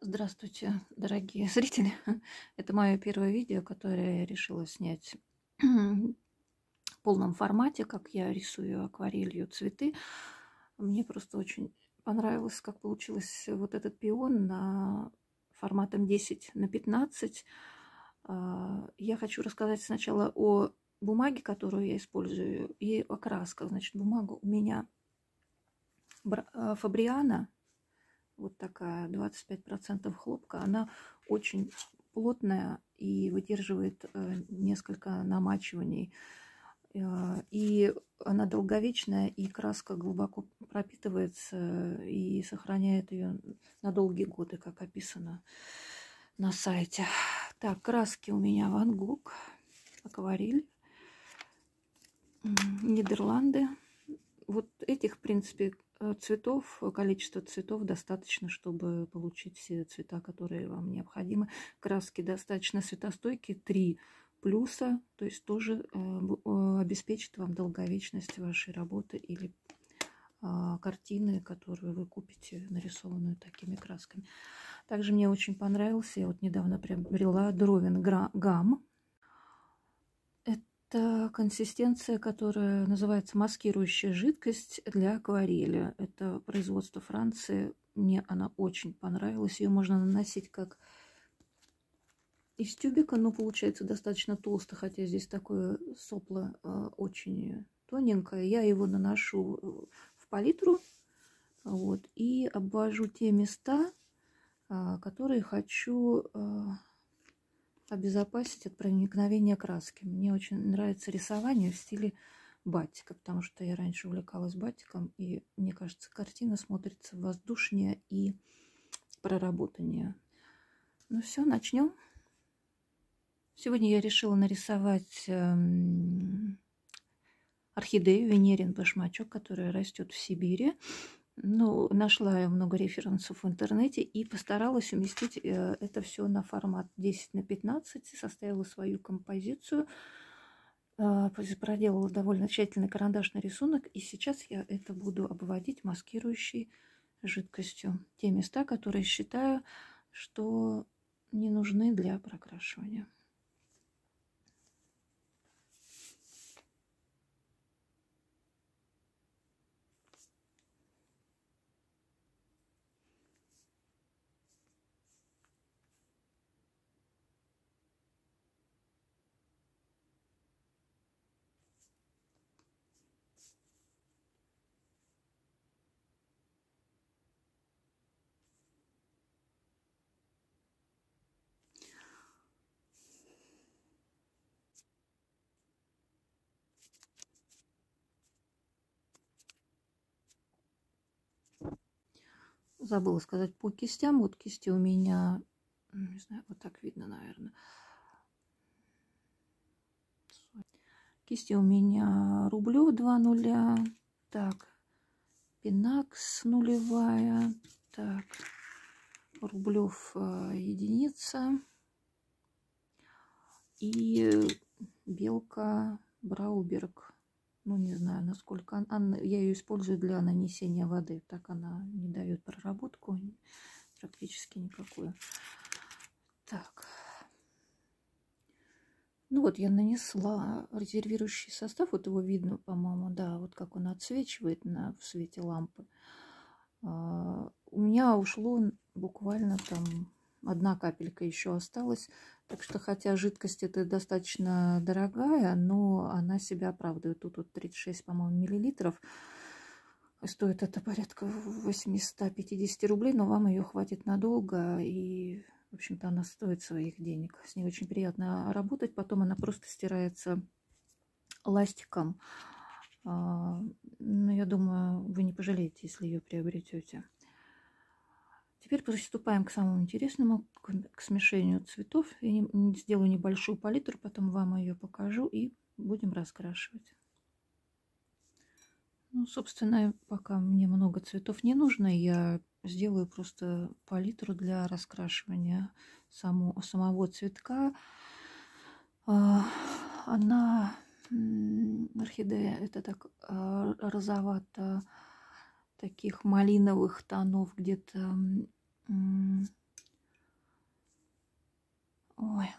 Здравствуйте, дорогие зрители. Это мое первое видео, которое я решила снять в полном формате, как я рисую акварелью цветы. Мне просто очень понравилось, как получилось вот этот пион на форматом 10 на 15. А, я хочу рассказать сначала о бумаге, которую я использую, и о красках. Значит, бумага у меня а, Фабриана вот такая 25% хлопка, она очень плотная и выдерживает э, несколько намачиваний. Э, и она долговечная, и краска глубоко пропитывается и сохраняет ее на долгие годы, как описано на сайте. Так, краски у меня Ван Гог, акварель, Нидерланды. Вот этих, в принципе, цветов, количество цветов достаточно, чтобы получить все цвета, которые вам необходимы. Краски достаточно светостойкие, три плюса, то есть тоже э, обеспечит вам долговечность вашей работы или а, картины, которую вы купите, нарисованную такими красками. Также мне очень понравился, я вот недавно приобрела Дровин Гам. Это консистенция, которая называется маскирующая жидкость для акварели. Это производство Франции. Мне она очень понравилась. Ее можно наносить как из тюбика, но получается достаточно толсто, хотя здесь такое сопло э, очень тоненькое. Я его наношу э, в палитру вот, и обвожу те места, э, которые хочу обезопасить от проникновения краски. Мне очень нравится рисование в стиле батика, потому что я раньше увлекалась батиком, и мне кажется, картина смотрится воздушнее и проработаннее. Ну все, начнем. Сегодня я решила нарисовать эм, орхидею Венерин башмачок, которая растет в Сибири. Ну, нашла я много референсов в интернете и постаралась уместить э, это все на формат 10 на 15, составила свою композицию, э, проделала довольно тщательный карандашный рисунок, и сейчас я это буду обводить маскирующей жидкостью. Те места, которые считаю, что не нужны для прокрашивания. Забыла сказать по кистям. Вот кисти у меня, не знаю, вот так видно, наверное. Кисти у меня рублев 2 нуля. Так, пинакс нулевая. Так, рублев э, единица. И белка Брауберг ну не знаю, насколько она, я ее использую для нанесения воды, так она не дает проработку практически никакую. Так, ну вот я нанесла резервирующий состав, вот его видно, по-моему, да, вот как он отсвечивает на, в свете лампы. А, у меня ушло буквально там одна капелька еще осталась. Так что, хотя жидкость это достаточно дорогая, но она себя оправдывает. Тут вот 36, по-моему, миллилитров. Стоит это порядка 850 рублей, но вам ее хватит надолго. И, в общем-то, она стоит своих денег. С ней очень приятно работать. Потом она просто стирается ластиком. А, но я думаю, вы не пожалеете, если ее приобретете. Теперь приступаем к самому интересному, к смешению цветов. Я сделаю небольшую палитру, потом вам ее покажу и будем раскрашивать. Ну, собственно, пока мне много цветов не нужно, я сделаю просто палитру для раскрашивания саму, самого цветка. А, она, орхидея, это так а, розовато таких малиновых тонов, где-то ой,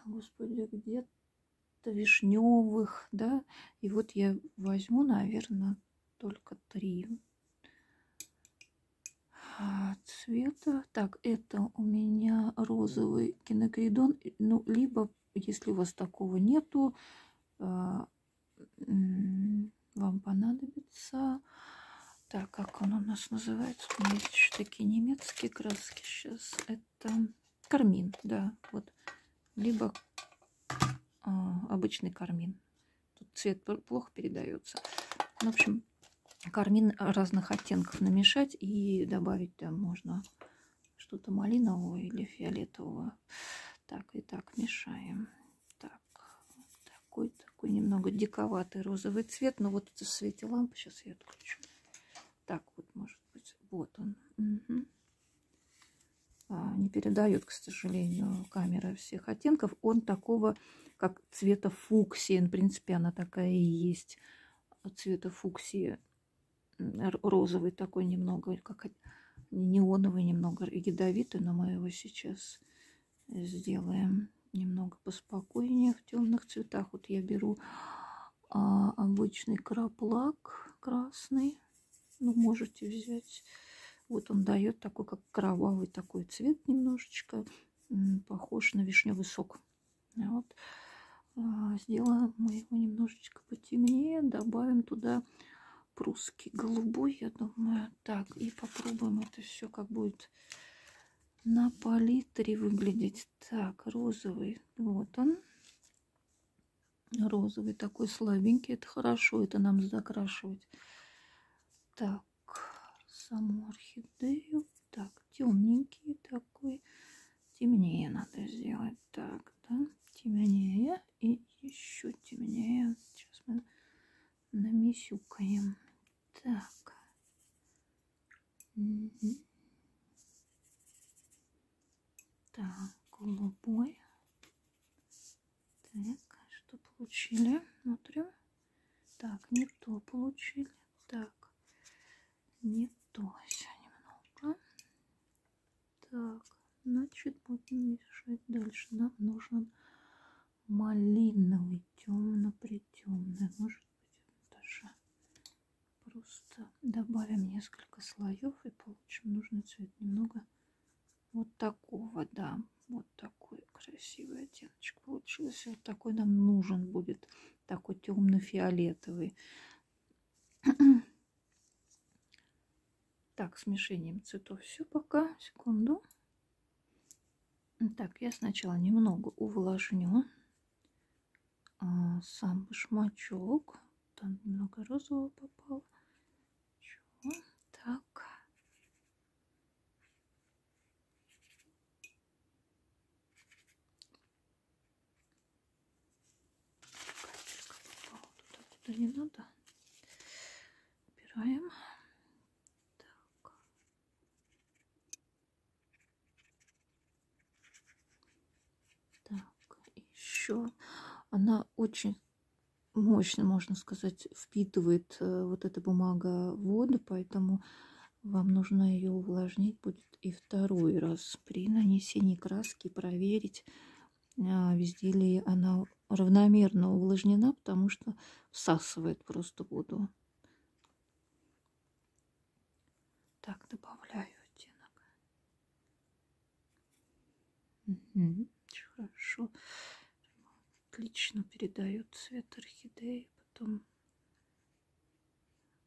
господи, где-то вишневых, да. И вот я возьму, наверное, только три а, цвета. Так, это у меня розовый кинокридон. Ну, либо, если у вас такого нету, а, вам понадобится... Так, как он у нас называется? Есть еще такие немецкие краски. Сейчас это кармин, да, вот. Либо а, обычный кармин. Тут цвет плохо передается. В общем, кармин разных оттенков намешать и добавить там можно что-то малинового или фиолетового. Так, и так мешаем. Так, такой, такой немного диковатый розовый цвет. Но вот это в свете лампы. Сейчас я отключу. Так вот, может быть. Вот он. Угу. А, не передает, к сожалению, камера всех оттенков. Он такого, как цвета фуксии. В принципе, она такая и есть. Цвета фуксии розовый такой немного, как неоновый, немного ядовитый, но мы его сейчас сделаем немного поспокойнее в темных цветах. Вот я беру а, обычный краплак красный, ну можете взять. Вот он дает такой, как кровавый такой цвет немножечко, похож на вишневый сок. Вот. А, сделаем мы его немножечко потемнее, добавим туда прусский голубой, я думаю. Так, и попробуем это все, как будет на палитре выглядеть. Так, розовый, вот он. Розовый такой слабенький, это хорошо, это нам закрашивать. Так, саму орхидею. Так, темненький такой. Темнее надо сделать. Так, да, темнее и еще темнее. Сейчас мы намесюкаем. Так. Так, голубой. Так, что получили? Смотрим. Так, не то получили. Так, не то еще немного. Так, значит, будем мешать дальше. Нам нужен малиновый, темно-притемный. Может просто добавим несколько слоев и получим нужный цвет. Немного вот такого, да, вот такой красивый оттеночек получился. Вот такой нам нужен будет, такой темно-фиолетовый. Так, смешением цветов все пока. Секунду. Так, я сначала немного увлажню а, сам башмачок. Там немного розового попало. Вот так. Капелька попала туда, не надо. Убираем. Так. Так, еще она очень мощно, можно сказать, впитывает э, вот эта бумага воду, поэтому вам нужно ее увлажнить будет и второй раз при нанесении краски проверить, а, везде ли она равномерно увлажнена, потому что всасывает просто воду. Так, добавляю оттенок. Угу, хорошо отлично передает цвет орхидеи. Потом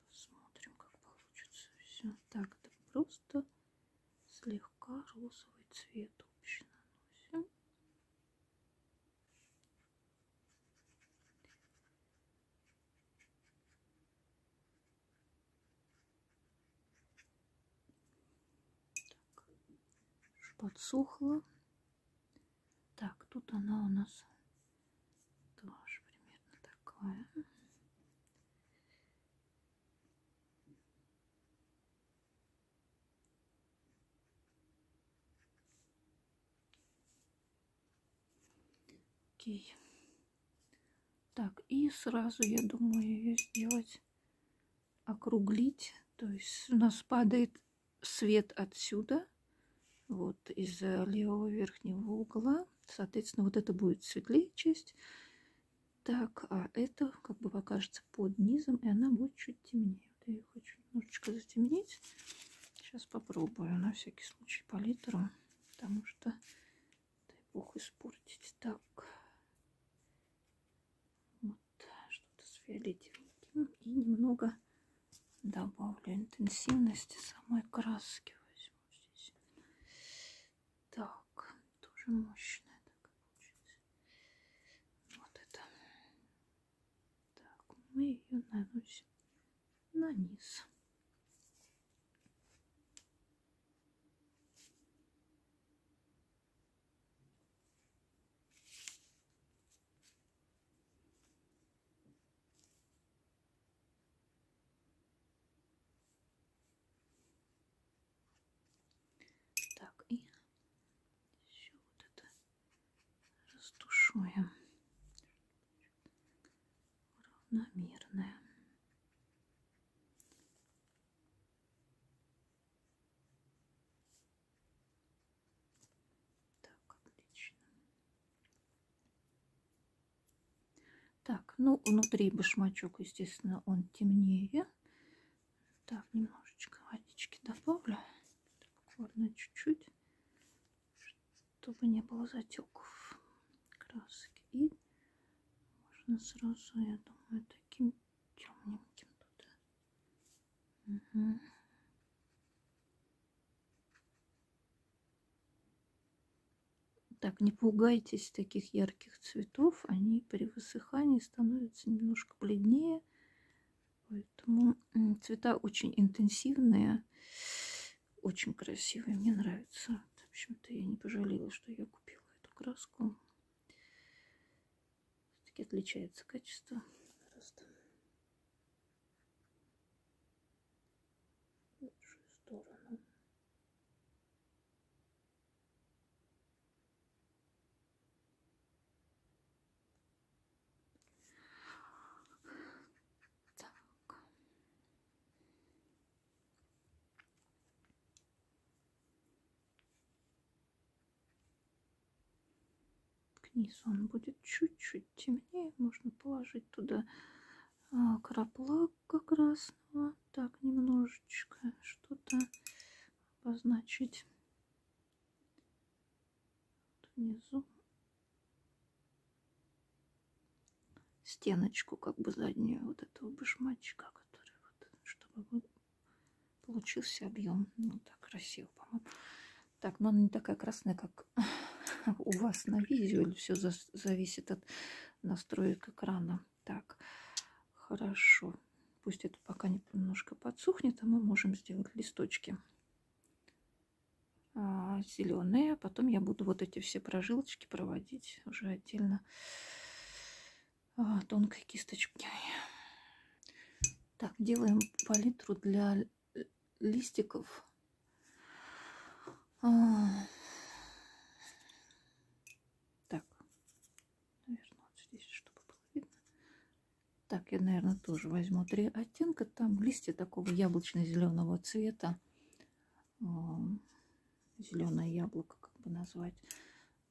посмотрим, как получится все. Так, это просто слегка розовый цвет общий наносим. Так, подсохла. Так, тут она у нас такое. Окей. Так, и сразу, я думаю, ее сделать, округлить. То есть у нас падает свет отсюда, вот из левого верхнего угла. Соответственно, вот это будет светлее часть. Так, а это как бы покажется под низом, и она будет чуть темнее. Вот я ее хочу немножечко затемнить. Сейчас попробую на всякий случай палитру, потому что дай бог испортить. Так, вот что-то с фиолетовеньким и немного добавлю интенсивности самой краски возьму здесь. Так, тоже мощная такая получится. Вот это. Так, мы ее наносим на низ. Так, и еще вот это растушуем равномерное. Так, отлично. Так, ну, внутри башмачок, естественно, он темнее. Так, немножечко водички добавлю. Буквально чуть-чуть, чтобы не было затеков краски. И можно сразу, я думаю, таким темненьким туда. Угу. Так, не пугайтесь таких ярких цветов. Они при высыхании становятся немножко бледнее. Поэтому цвета очень интенсивные, очень красивые. Мне нравится. В общем-то, я не пожалела, что я купила эту краску. Отличается качество. Просто в лучшую сторону. К низу он будет чуть-чуть темнее. Можно положить туда а, краплака красного. Так, немножечко что-то обозначить внизу. Стеночку как бы заднюю вот этого башмачка, который вот, чтобы получился объем. Ну так красиво, по-моему. Так, но она не такая красная, как у вас на видео. Или все за зависит от настроек экрана. Так, хорошо. Пусть это пока немножко подсухнет, а мы можем сделать листочки а, зеленые. Потом я буду вот эти все прожилочки проводить уже отдельно а, тонкой кисточкой. Так, делаем палитру для листиков а... Так, наверное, вот здесь, чтобы было видно. Так, я, наверное, тоже возьму три оттенка. Там листья такого яблочно-зеленого цвета. Зеленое яблоко, как бы назвать.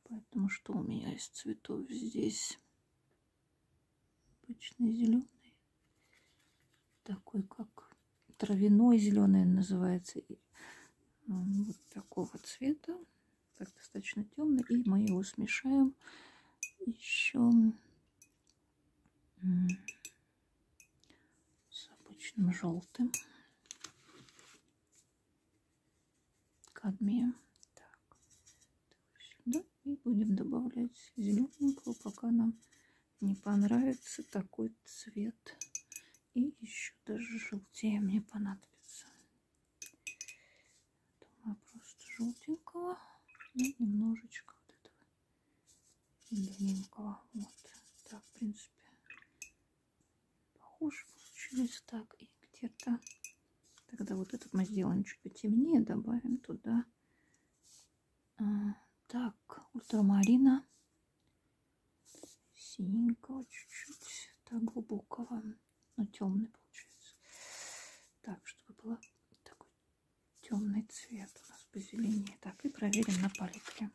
Поэтому что у меня из цветов здесь? Обычный зеленый. Такой, как травяной зеленый называется вот такого цвета так достаточно темный и мы его смешаем еще с обычным желтым кадмием. Так, сюда и будем добавлять зелененького пока нам не понравится такой цвет. И еще даже желтее мне понадобится. Желтенького и немножечко вот этого зелененького. Вот. Так, в принципе, похоже получилось. Так, и где-то тогда вот этот мы сделаем чуть потемнее, добавим туда а, так, ультрамарина синенького чуть-чуть, так глубокого, но темный получается. Так, чтобы было такой темный цвет у нас позеленее. Так, и проверим на палитре.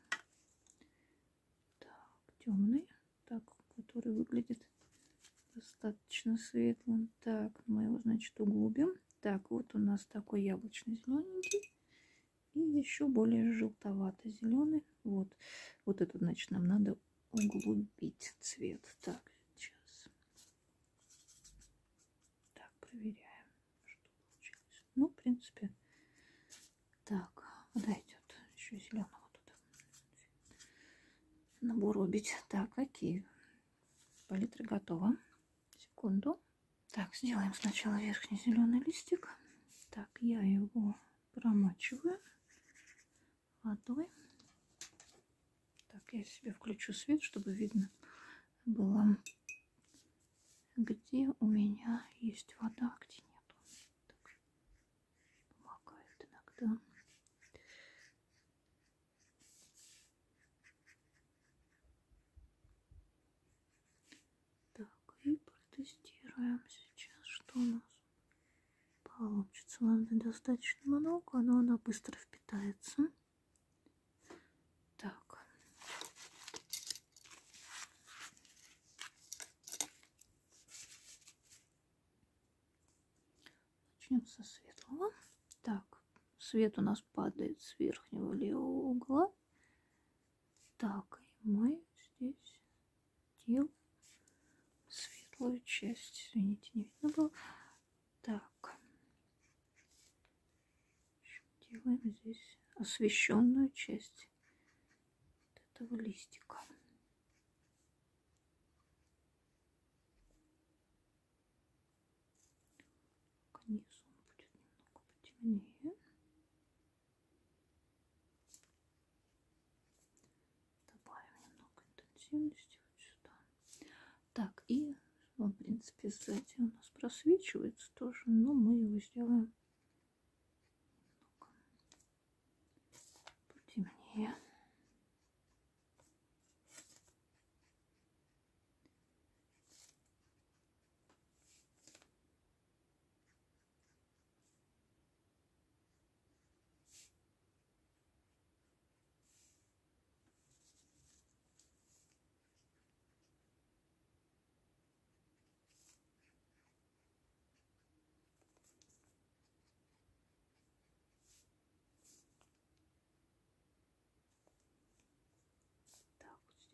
темный, так, который выглядит достаточно светлым. Так, мы его, значит, углубим. Так, вот у нас такой яблочный зелененький. И еще более желтовато-зеленый. Вот, вот этот, значит, нам надо углубить цвет. Так, сейчас. Так, проверяем, что получилось. Ну, в принципе, так, подойдет. Еще зеленого тут набор убить. Так, окей. Палитра готова. Секунду. Так, сделаем сначала верхний зеленый листик. Так, я его промачиваю водой. Так, я себе включу свет, чтобы видно было, где у меня есть вода, а где нету. Так, помогает иногда. Так, и протестируем сейчас, что у нас получится. Ладно, достаточно много, но она быстро впитается. Так. Начнем со светлого. Так, свет у нас падает с верхнего левого угла. Так, и мы здесь делаем светлую часть. Извините, не видно было. Так. Делаем здесь освещенную часть этого листика. К низу он будет немного потемнее. Добавим немного интенсивности вот сюда. Так, и он, в принципе, сзади у нас просвечивается тоже, но мы его сделаем немного потемнее.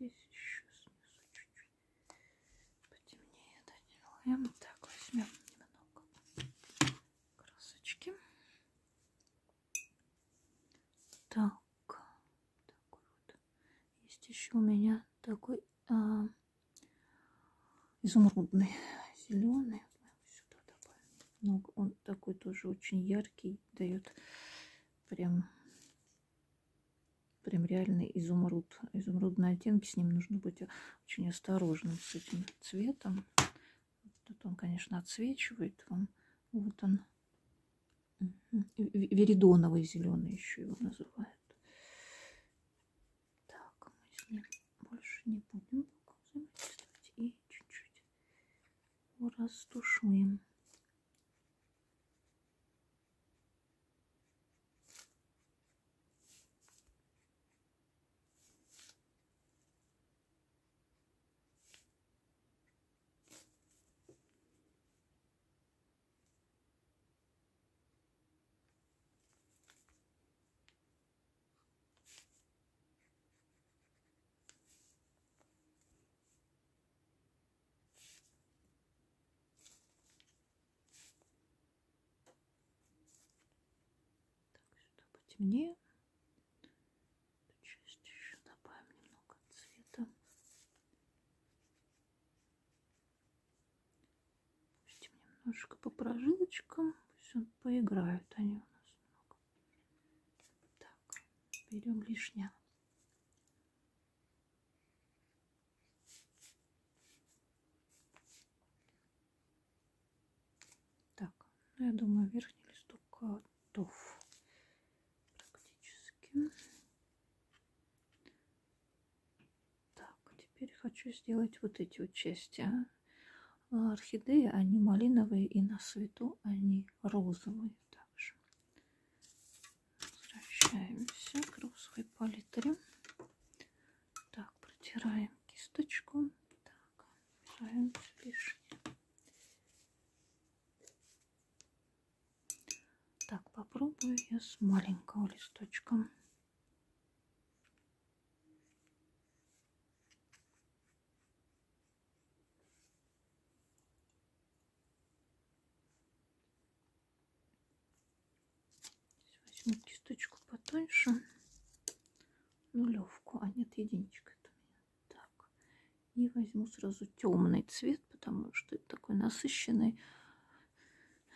здесь еще снизу чуть-чуть потемнее доделаем. Так, возьмем немного красочки. Так, такой вот. Есть еще у меня такой а, изумрудный зеленый. Сюда добавим. Много. Он такой тоже очень яркий, дает прям прям реальный изумруд. Изумрудные оттенки, с ним нужно быть очень осторожным с этим цветом. Тут он, конечно, отсвечивает вам. Вот он. Веридоновый зеленый еще его называют. Так, мы с ним больше не будем. И чуть-чуть его растушуем. Потемнее. Часть еще добавим немного цвета. Немножко по прожилочкам. Он поиграют они у нас немного. Так, берем лишнее. Так, ну, я думаю, верхний листок готов. хочу сделать вот эти вот части. А. А, орхидеи, они малиновые, и на свету они розовые также. Возвращаемся к розовой палитре. Так, протираем кисточку. Так, убираем лишнее. Так, попробую я с маленького листочка. Потоньше. Нулевку. А нет, единичка это. Так. И возьму сразу темный цвет, потому что это такой насыщенный.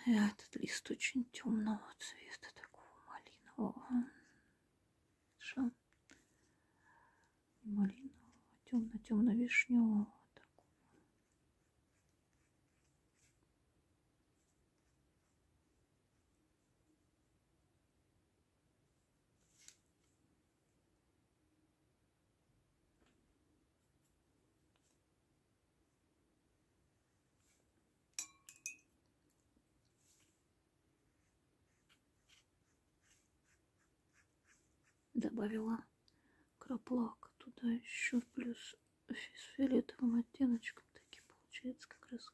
Этот лист очень темного цвета, такого малинового. Хорошо. Малинового, темно-темно-вишневого. Добавила краплак туда еще плюс с фиолетовым оттеночком. Таки получается как раз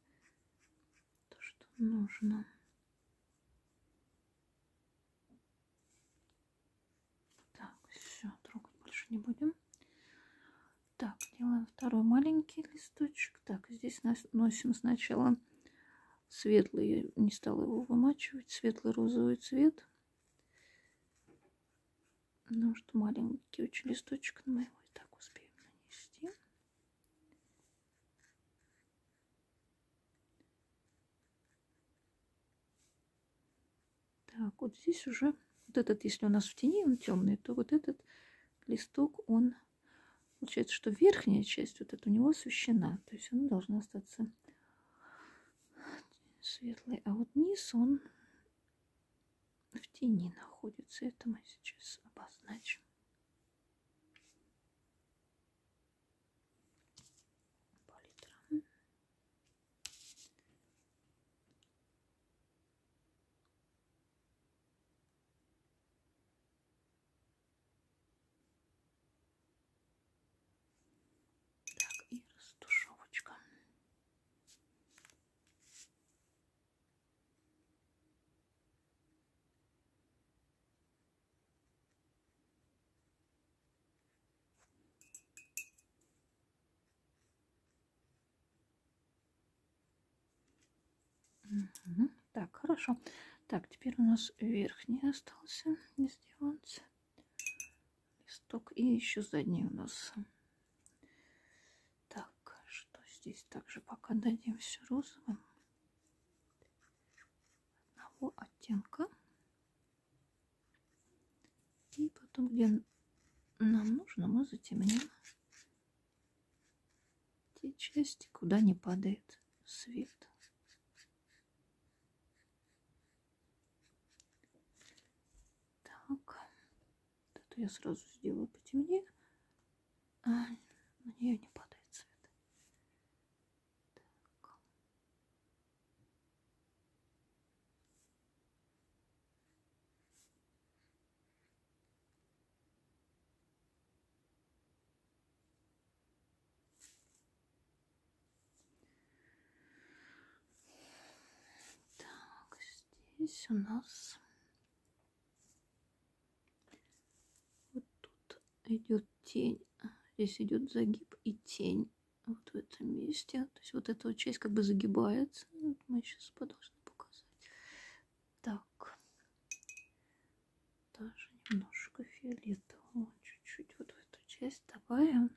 то что нужно. Так все трогать больше не будем. Так делаем второй маленький листочек. Так здесь носим сначала светлый не стала его вымачивать светлый розовый цвет ну что маленький очень листочек, но мы его и так успеем нанести. Так, вот здесь уже, вот этот, если у нас в тени, он темный, то вот этот листок, он, получается, что верхняя часть вот эта у него освещена, то есть она должна остаться светлой, а вот низ, он в тени находится. Это мы сейчас обозначим. Палитра. Так, и растушевочка. Так, хорошо. Так, теперь у нас верхний остался сделать листок. И еще задний у нас. Так, что здесь также пока дадим все розовым. Одного оттенка. И потом, где нам нужно, мы затемним те части, куда не падает свет. Эту я сразу сделаю потемнее. А, на нее не падает цвет. Так. Так, здесь у нас идет тень. Здесь идет загиб и тень. Вот в этом месте. То есть вот эта вот часть как бы загибается. Вот мы сейчас должны показать. Так. Даже немножко фиолетового. Чуть-чуть вот в эту часть добавим.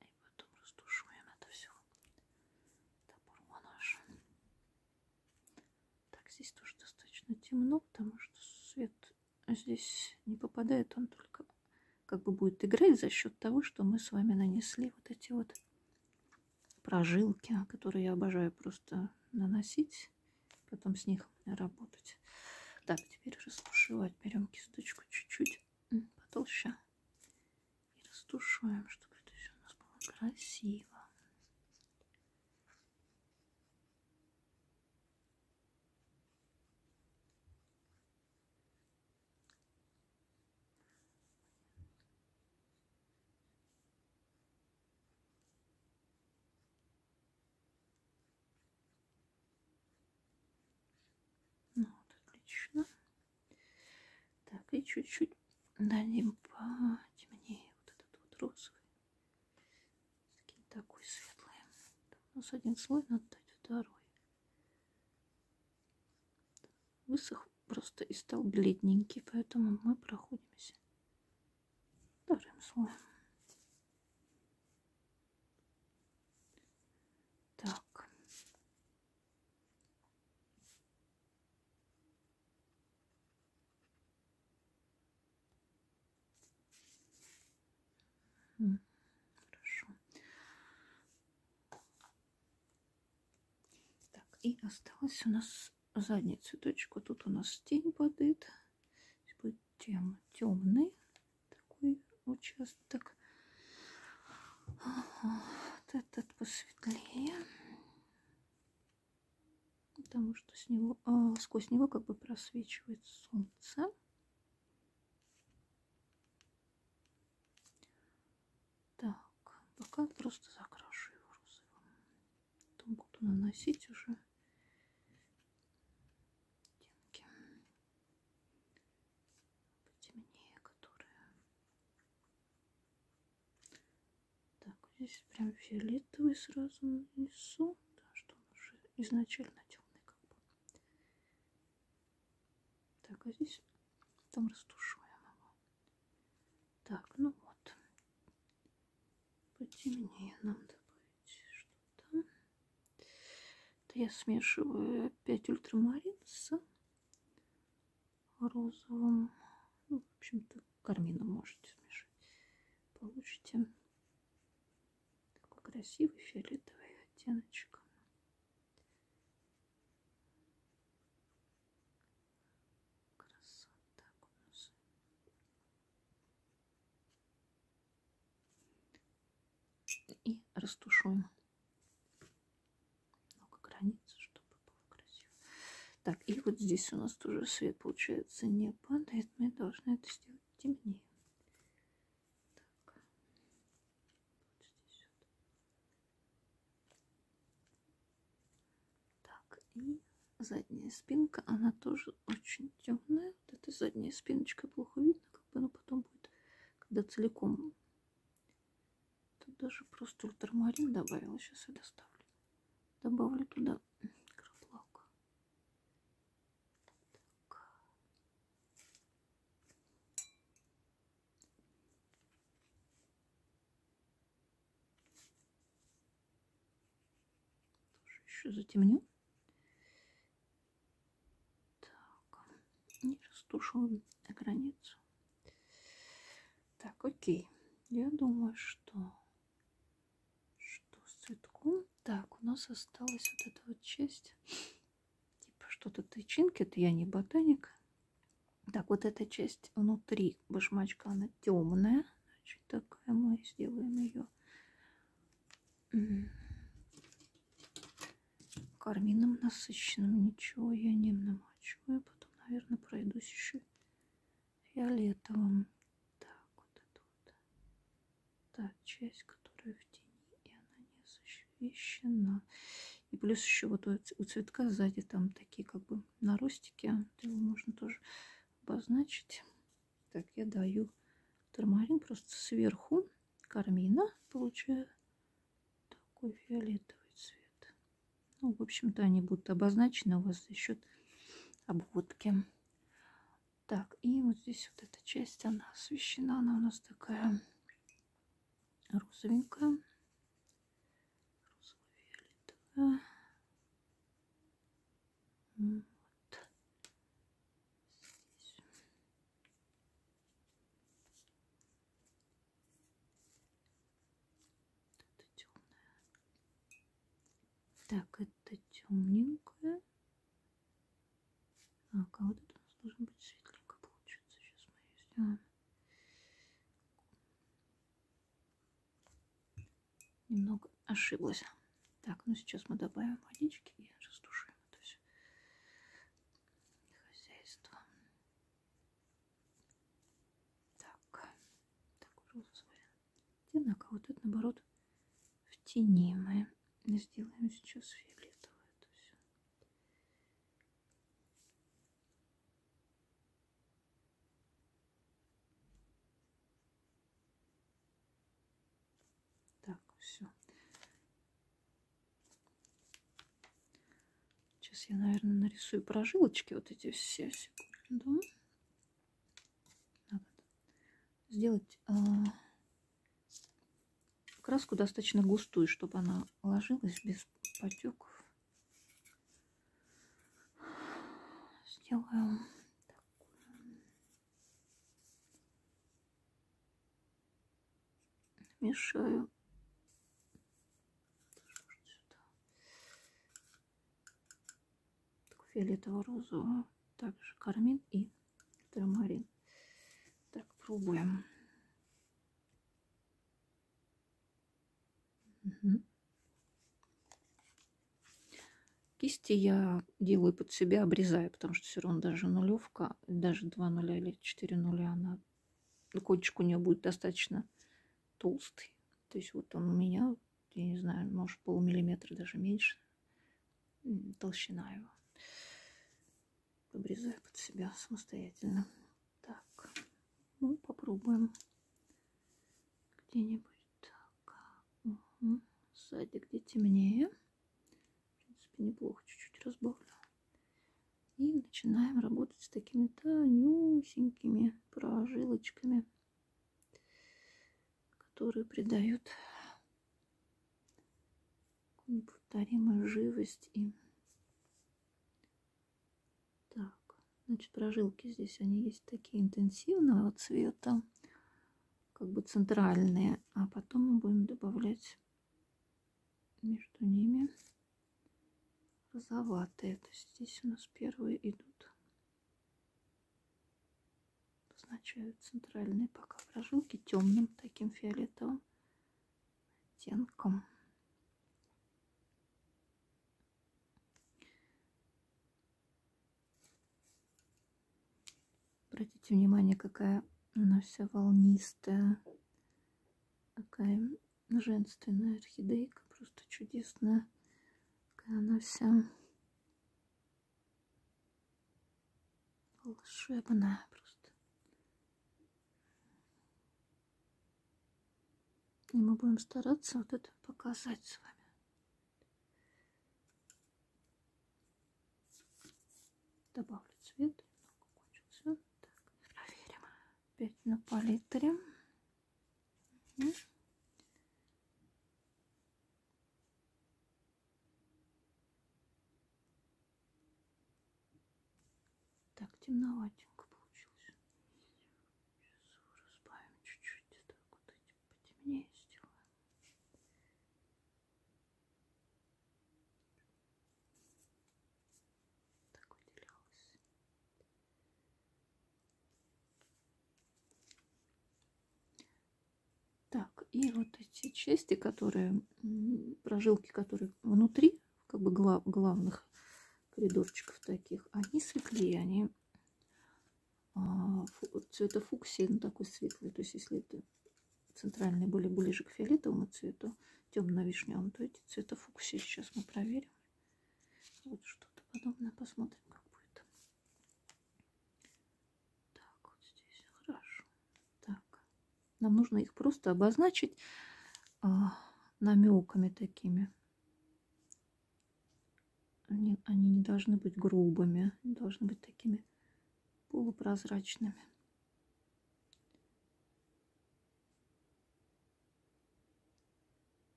И потом растушуем это все. Топор наш. Так, здесь тоже достаточно темно, потому что здесь не попадает, он только как бы будет играть за счет того, что мы с вами нанесли вот эти вот прожилки, которые я обожаю просто наносить, потом с них работать. Так, теперь растушевать. Берем кисточку чуть-чуть потолще и растушуем, чтобы это все у нас было красиво. Чуть-чуть дадим потемнее вот этот вот розовый. Скинь такой светлый. У нас один слой, надо дать второй. Высох просто и стал бледненький, поэтому мы проходимся вторым слоем. Так. Хорошо. Так, и осталось у нас задний цветочек. Вот тут у нас тень падает. Будет тем темный такой участок. Вот этот посветлее. Потому что с него, а, сквозь него как бы просвечивает солнце. Так, пока просто закрашу его розовым. Потом буду наносить уже Здесь прям фиолетовый сразу нанесу, да, что он уже изначально темный как бы. Так, а здесь там растушуем его. Так, ну вот. Потемнее нам добавить что-то. Это я смешиваю опять ультрамарин с розовым. Ну, в общем-то, кармином можете смешать. Получите красивый фиолетовый оттеночек. Красота нас. И растушуем много границ, чтобы было красиво. Так, и вот здесь у нас тоже свет, получается, не падает. Мы должны это сделать темнее. И задняя спинка, она тоже очень темная. Вот эта задняя спиночка плохо видно, как бы, но потом будет, когда целиком. Тут даже просто ультрамарин добавила. Сейчас я доставлю. Добавлю туда краплак. Так. Тоже еще затемню. Тушую границу. Так, окей. Я думаю, что что с цветком. Так, у нас осталась вот эта вот часть. Типа что-то тычинки. Это я не ботаник. Так, вот эта часть внутри башмачка, она темная. Значит, такая мы сделаем ее кармином насыщенным. Ничего я не намачиваю наверное, пройдусь еще фиолетовым. Так, вот это вот та часть, которая в тени, и она не освещена. И плюс еще вот у цветка сзади там такие как бы наростики, его можно тоже обозначить. Так, я даю термарин просто сверху кармина, получаю такой фиолетовый цвет. Ну, в общем-то, они будут обозначены у вас за счет обводки. Так, и вот здесь вот эта часть, она освещена, она у нас такая розовенькая, розово-фиолетовая. Вот. Здесь. Это темная. Так, это темненькая. Так, а вот это у нас должен быть светленько получится. Сейчас мы ее сделаем. Немного ошиблась. Так, ну сейчас мы добавим водички и растушуем это все хозяйство. Так, такой розовый оттенок, а вот это наоборот в тени мы сделаем сейчас фиолетовый. все. Я, наверное, нарисую прожилочки вот эти все. Секунду. Сделать а, краску достаточно густую, чтобы она ложилась без потеков. Сделаю мешаю фиолетово-розовую, также кармин и трамарин. Так, пробуем. Угу. Кисти я делаю под себя, обрезаю, потому что все равно даже нулевка, даже 2 нуля или 4 нуля, она, кончик у нее будет достаточно толстый. То есть вот он у меня, я не знаю, может полмиллиметра даже меньше толщина его. Обрезаю под себя самостоятельно. Так, ну попробуем где-нибудь так. Угу. Сзади где темнее. В принципе, неплохо чуть-чуть разбавлю. И начинаем работать с такими тонюсенькими прожилочками которые придают неповторимую живость и так значит прожилки здесь они есть такие интенсивного цвета как бы центральные а потом мы будем добавлять между ними розоватые то есть здесь у нас первые идут обозначают центральные пока прожилки темным таким фиолетовым оттенком. Обратите внимание, какая она вся волнистая, такая женственная орхидейка, просто чудесная, какая она вся волшебная. И мы будем стараться вот это показать с вами. Добавлю цвет. Опять на палитре. Так, темноватенько. И вот эти части, которые, прожилки, которые внутри, как бы глав, главных коридорчиков таких, они светлее, они а, цвета фуксии, ну такой светлый. То есть если это центральный более ближе к фиолетовому цвету, темно-вишневому, то эти цвета фуксии сейчас мы проверим. Вот что-то подобное посмотрим. Нам нужно их просто обозначить а, намеками такими. Они, они не должны быть грубыми, они должны быть такими полупрозрачными.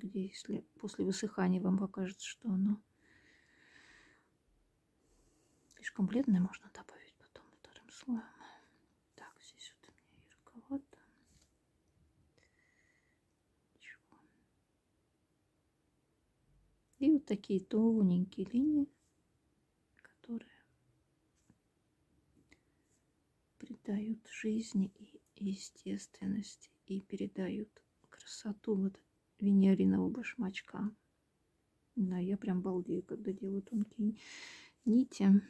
где если после высыхания вам покажется, что оно слишком бледное, можно добавить потом вторым слоем. Так, здесь вот у меня ярковато. Ничего. И вот такие тоненькие линии, которые придают жизни и естественности и передают красоту вот венериного башмачка. Да, я прям балдею, когда делаю тонкие нити.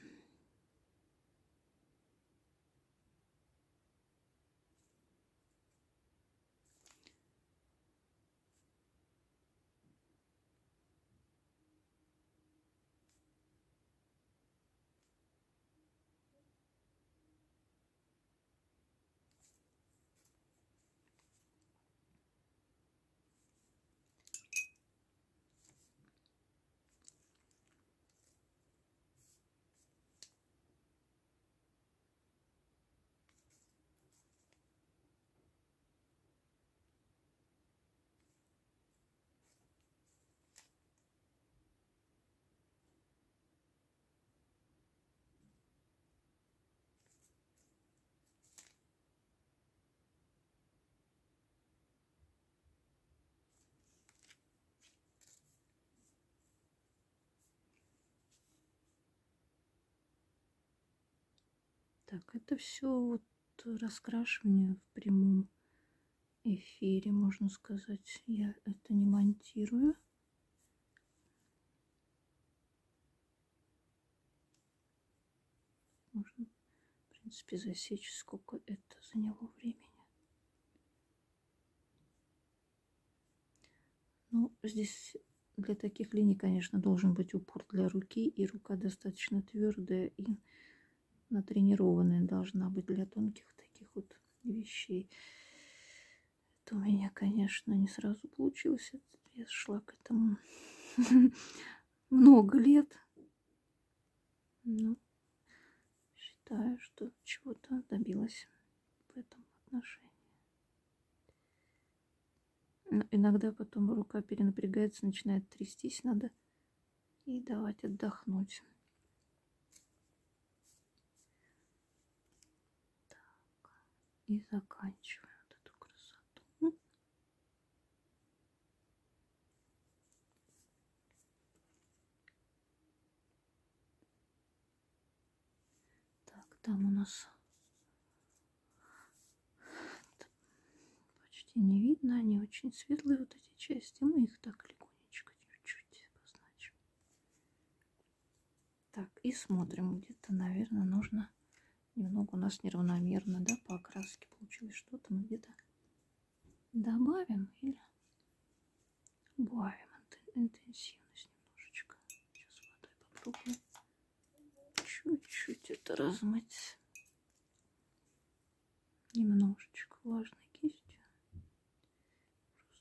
Так, это все вот раскрашивание в прямом эфире, можно сказать. Я это не монтирую. Можно, в принципе, засечь, сколько это заняло времени. Ну, здесь для таких линий, конечно, должен быть упор для руки, и рука достаточно твердая и натренированная должна быть для тонких таких вот вещей. Это у меня, конечно, не сразу получилось. Я шла к этому много лет. Ну, считаю, что чего-то добилась в этом отношении. Но иногда потом рука перенапрягается, начинает трястись, надо и давать отдохнуть. И заканчиваем вот эту красоту. Так, там у нас почти не видно, они очень светлые, вот эти части. Мы их так легонечко чуть-чуть обозначим. Так, и смотрим, где-то, наверное, нужно немного у нас неравномерно, да, по окраске получилось что-то. Мы где-то добавим или убавим интенсивность немножечко. Сейчас водой попробуем чуть-чуть это размыть немножечко влажной кистью.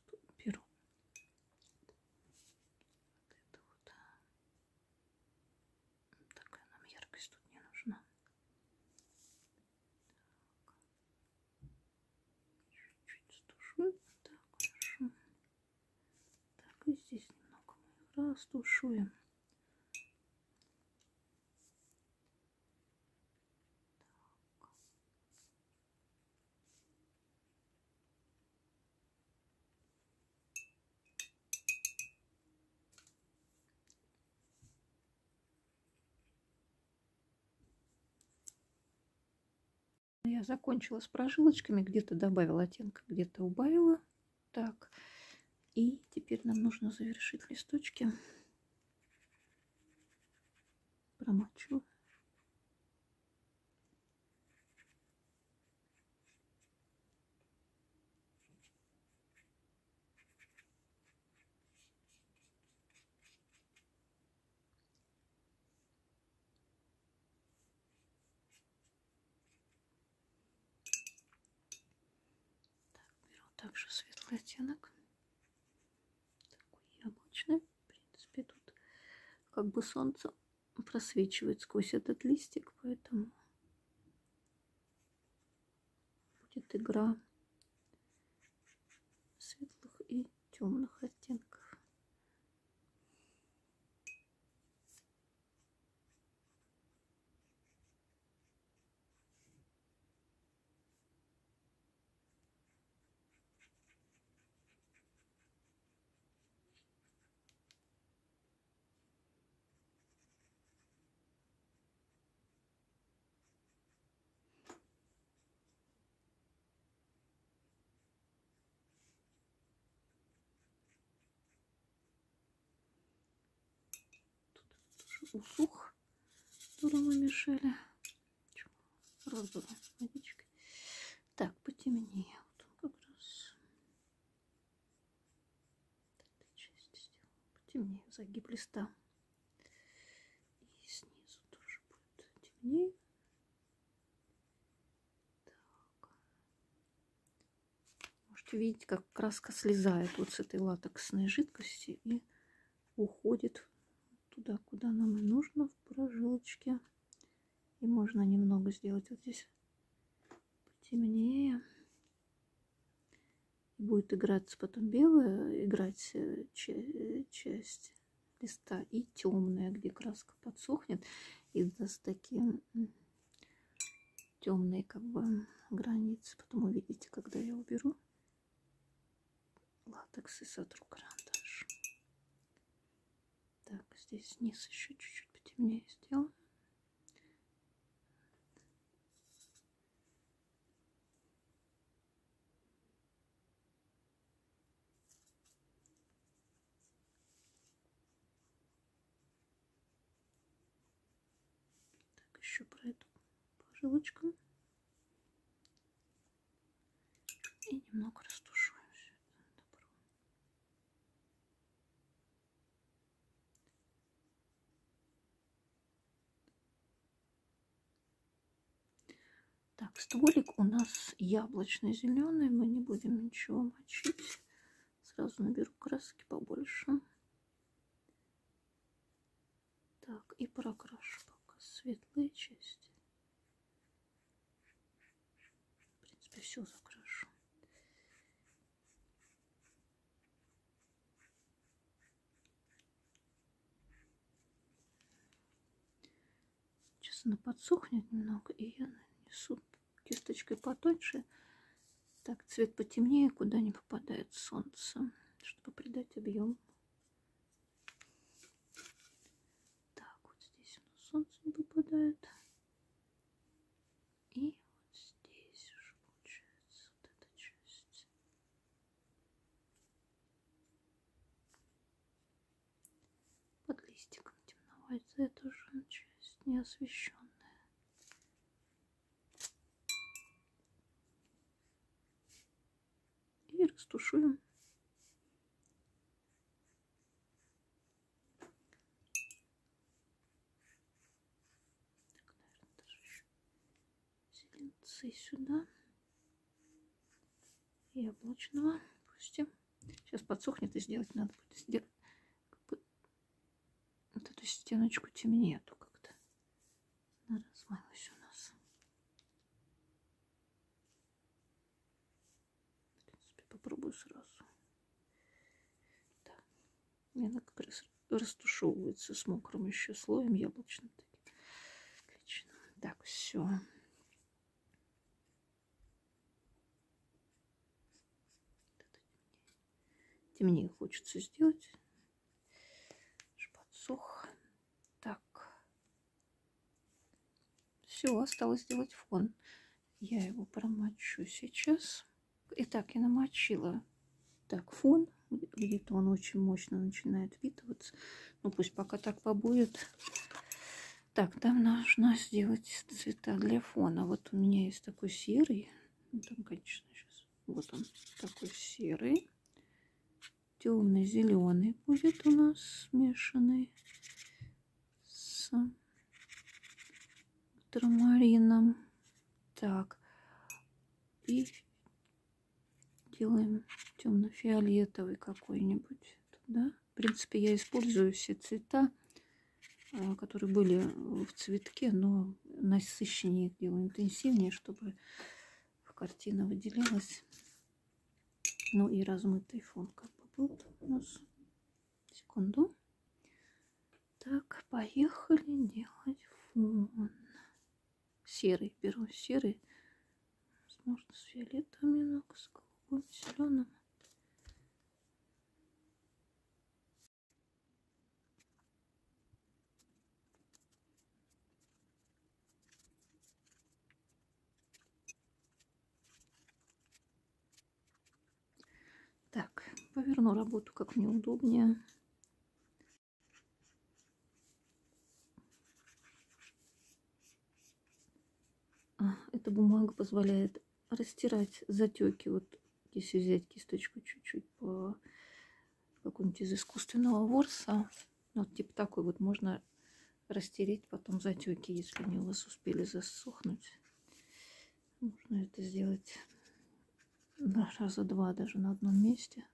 Просто беру вот это вот. Такая нам яркость тут не нужна. Чуть-чуть стушу. Так, хорошо. Так, и здесь немного растушуем. Я закончила с прожилочками, где-то добавила оттенка, где-то убавила. Так, и теперь нам нужно завершить листочки. Промачиваю. также светлый оттенок. Такой яблочный. В принципе, тут как бы солнце просвечивает сквозь этот листик, поэтому будет игра светлых и темных оттенков. Который мы мешали розовой водичкой. Так, потемнее. Вот он как раз. Потемнее загиб листа. И снизу тоже будет темнее. Так. Можете видеть, как краска слезает вот с этой латексной жидкости и уходит туда, куда нам и нужно, в прожилочке. И можно немного сделать вот здесь потемнее. Будет играться потом белая, играть э, часть листа и темная, где краска подсохнет и даст такие темные как бы границы. Потом увидите, когда я уберу латекс и сотру карандаш здесь низ еще чуть-чуть потемнее сделаю. Так, еще пройду по жилочкам. И немного расту. Стволик у нас яблочно-зеленый. Мы не будем ничего мочить. Сразу наберу краски побольше. Так, и прокрашу пока светлые части. В принципе, все закрашу. Сейчас она подсохнет немного, и я нанесу кисточкой потоньше. Так, цвет потемнее, куда не попадает солнце, чтобы придать объем. Так, вот здесь у солнце не попадает. И вот здесь уже получается вот эта часть. Под листиком темновать эту же часть неосвещенная. И растушуем. Так, наверное, даже еще зеленцы сюда. Яблочного пустим. Сейчас подсохнет и сделать надо будет сделать вот эту стеночку темнее, а то как-то она размылась у нас. В принципе, попробую сразу. Да. И как раз растушевывается с мокрым еще слоем яблочным. Отлично. Так, все. Темнее хочется сделать подсох. Так. Все, осталось сделать фон. Я его промочу сейчас. Итак, я намочила так фон. Где-то он очень мощно начинает впитываться. Ну, пусть пока так побудет. Так, там нужно сделать цвета для фона. Вот у меня есть такой серый. Ну, там, конечно, сейчас. Вот он такой серый темный зеленый будет у нас смешанный с трамарином. Так, и делаем темно-фиолетовый какой-нибудь. Да? В принципе, я использую все цвета, а, которые были в цветке, но насыщеннее их делаю интенсивнее, чтобы картина выделялась. Ну и размытый фон как тут у нас секунду так поехали делать фон серый беру серый возможно с фиолетовым немного голубым зеленым Так, поверну работу как мне удобнее. А, эта бумага позволяет растирать затеки. Вот если взять кисточку чуть-чуть по какому-нибудь из искусственного ворса, вот типа такой вот можно растереть потом затеки, если они у вас успели засохнуть. Можно это сделать раза два даже на одном месте.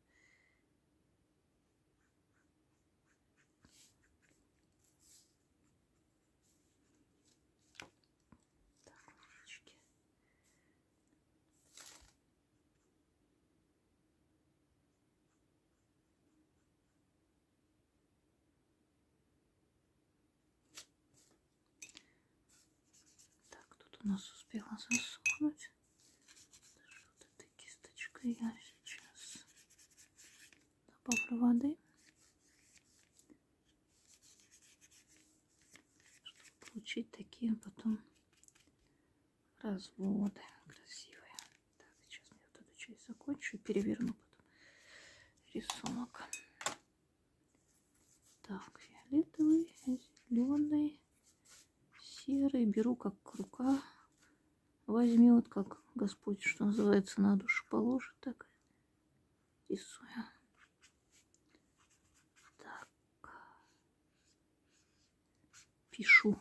Так, тут у нас успела засохнуть я сейчас добавлю воды, чтобы получить такие потом разводы красивые. Так, сейчас я вот эту часть закончу и переверну потом рисунок. Так, фиолетовый, зеленый, серый, беру, как рука возьмет, как Господь, что называется, на душу положит, так рисую. Так. Пишу.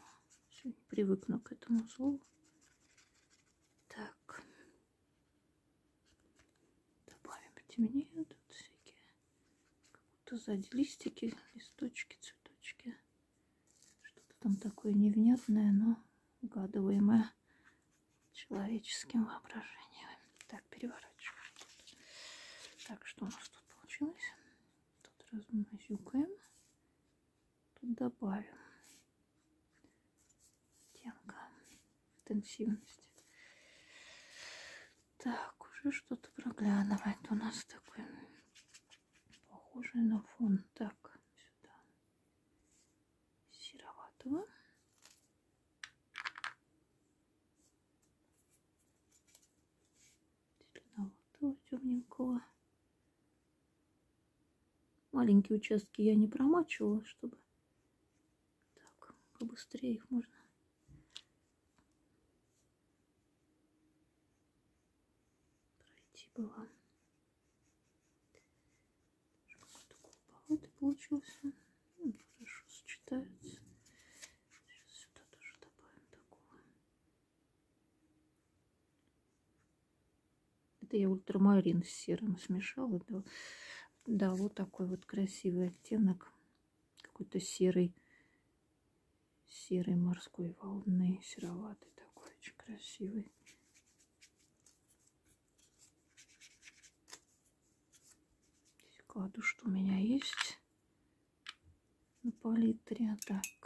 Сегодня привыкну к этому слову. Так. Добавим потемнее. Тут всякие как будто сзади листики, листочки, цветочки. Что-то там такое невнятное, но угадываемое человеческим воображением. Так, переворачиваем. Так, что у нас тут получилось? Тут размазюкаем. Тут добавим оттенка интенсивности. Так, уже что-то проглядывает у нас такой похожий на фон. Так, сюда сероватого. Зеленоватого, темненького. Маленькие участки я не промачивала, чтобы так побыстрее их можно пройти было. Какой-то голубоватый получился. Ну, хорошо сочетается. Сейчас сюда тоже добавим такого. Это я ультрамарин с серым смешала. Да, да вот такой вот красивый оттенок. Какой-то серый, серый морской волны, сероватый такой, очень красивый. кладу, что у меня есть на палитре. Так.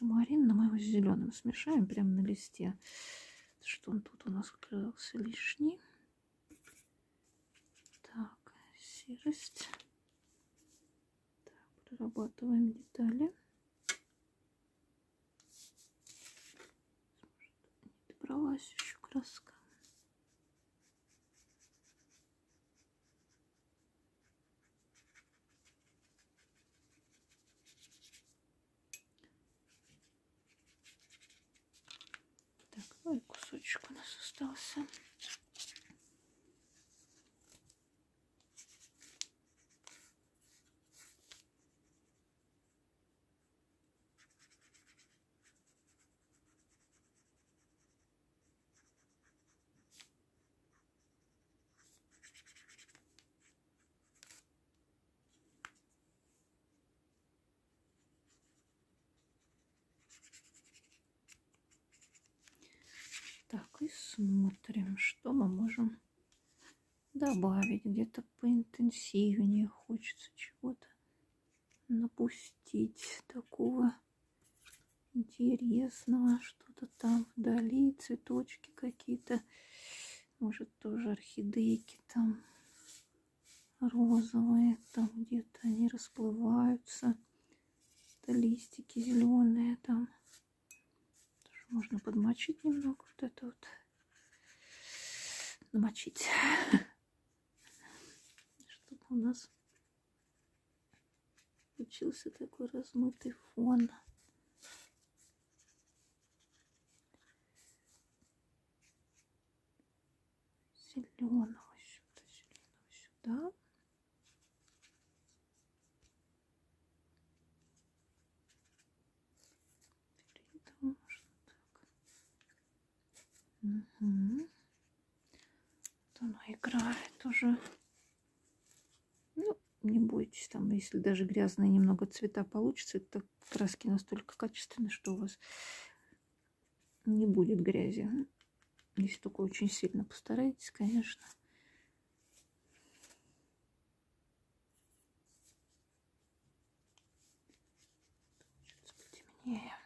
Термарин мы его с зеленым смешаем прямо на листе. Что он тут у нас оказался лишний. Так, серость. Так, прорабатываем детали. собралась еще краска. Так, ну и кусочек у нас остался. Так, и смотрим, что мы можем добавить. Где-то поинтенсивнее хочется чего-то напустить такого интересного. Что-то там вдали, цветочки какие-то. Может, тоже орхидейки там розовые. Там где-то они расплываются. Это листики зеленые там можно подмочить немного вот это вот. Намочить. Чтобы у нас получился такой размытый фон. Зеленого сюда, зеленого сюда. Угу. Оно играет уже. Ну, не бойтесь, там, если даже грязные немного цвета получится, это краски настолько качественные, что у вас не будет грязи. Если только очень сильно постарайтесь, конечно. Потемнее.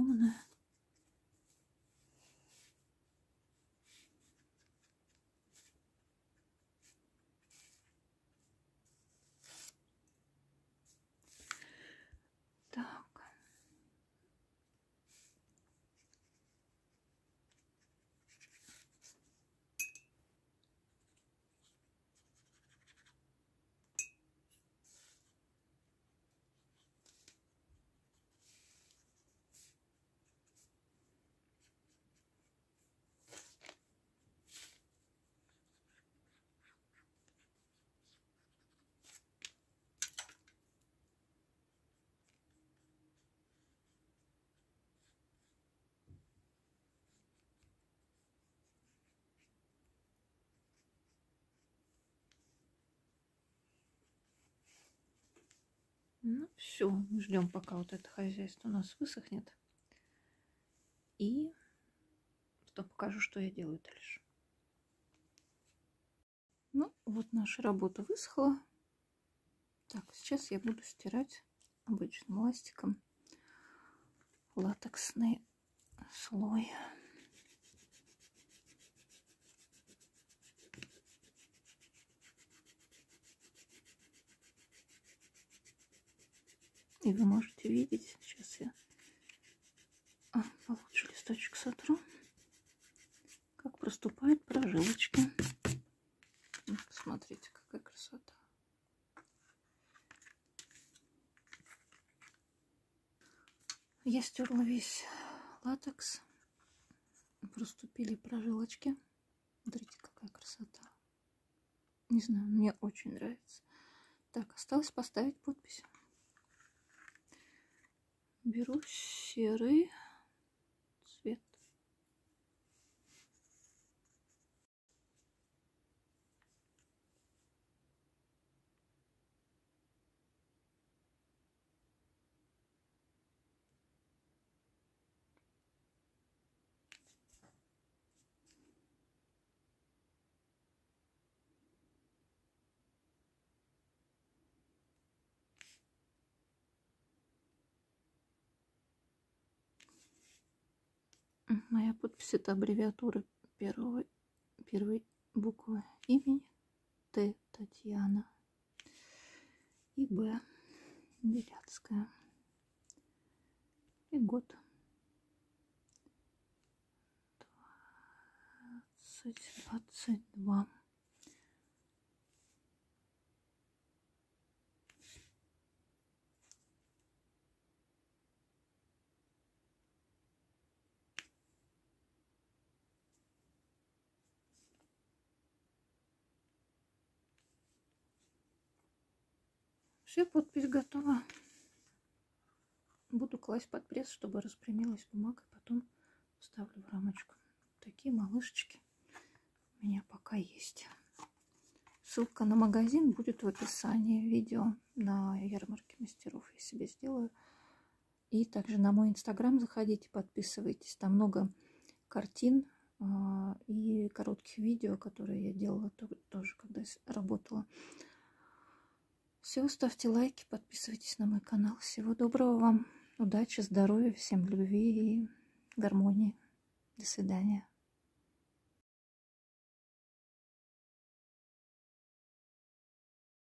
Темная. Ну все, ждем, пока вот это хозяйство у нас высохнет. И потом покажу, что я делаю дальше. Ну, вот наша работа высохла. Так, сейчас я буду стирать обычным ластиком латексный слой. И вы можете видеть, сейчас я а, получше листочек сотру, как проступают прожилочки. Смотрите, какая красота. Я стерла весь латекс. Проступили прожилочки. Смотрите, какая красота. Не знаю, мне очень нравится. Так, осталось поставить подпись. Беру серый Моя подпись это аббревиатура первого, первой буквы имени Т. Татьяна и Б. Беляцкая. И год. 2022. Все, подпись готова. Буду класть под пресс, чтобы распрямилась бумага. Потом вставлю в рамочку. Такие малышечки у меня пока есть. Ссылка на магазин будет в описании видео на ярмарке мастеров. Я себе сделаю. И также на мой инстаграм заходите, подписывайтесь. Там много картин а, и коротких видео, которые я делала тоже, когда работала. Все, ставьте лайки, подписывайтесь на мой канал. Всего доброго вам, удачи, здоровья, всем любви и гармонии. До свидания.